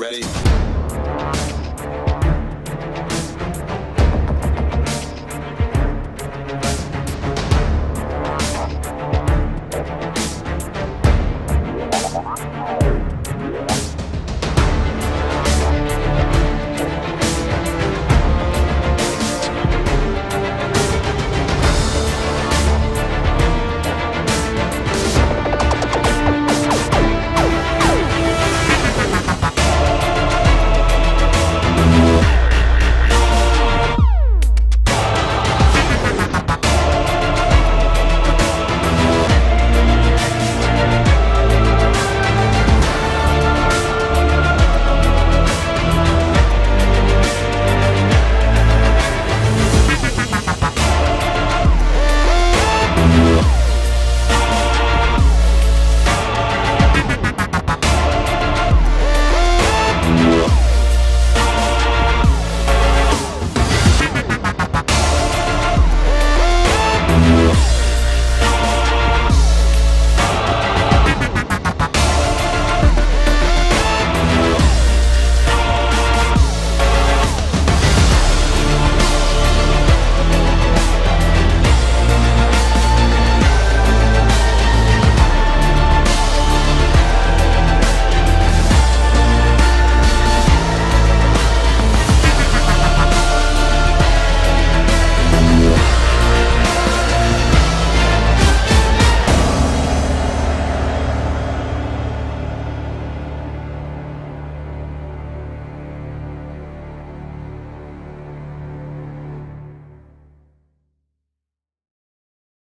ready?